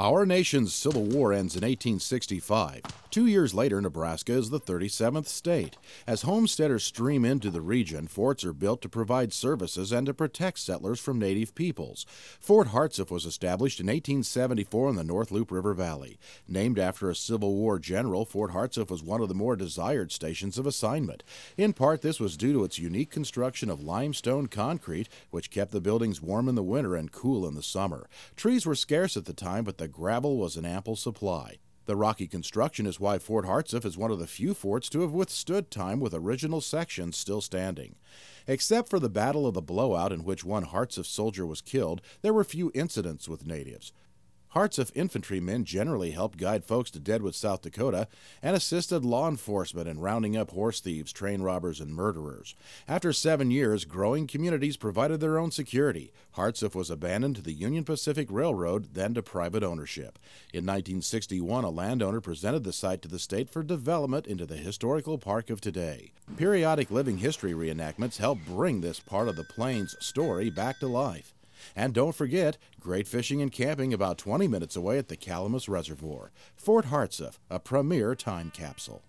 Our nation's Civil War ends in 1865. Two years later, Nebraska is the 37th state. As homesteaders stream into the region, forts are built to provide services and to protect settlers from native peoples. Fort Hartsuff was established in 1874 in the North Loop River Valley. Named after a Civil War general, Fort Hartsuff was one of the more desired stations of assignment. In part, this was due to its unique construction of limestone concrete, which kept the buildings warm in the winter and cool in the summer. Trees were scarce at the time, but the gravel was an ample supply. The rocky construction is why Fort Hartsuff is one of the few forts to have withstood time with original sections still standing. Except for the Battle of the Blowout, in which one Hartsuff soldier was killed, there were few incidents with natives. Hartsuff infantrymen generally helped guide folks to Deadwood, South Dakota, and assisted law enforcement in rounding up horse thieves, train robbers, and murderers. After seven years, growing communities provided their own security. Hartsuff was abandoned to the Union Pacific Railroad, then to private ownership. In 1961, a landowner presented the site to the state for development into the historical park of today. Periodic living history reenactments help bring this part of the Plains story back to life. And don't forget, great fishing and camping about 20 minutes away at the Calamus Reservoir. Fort Hartsuff, a premier time capsule.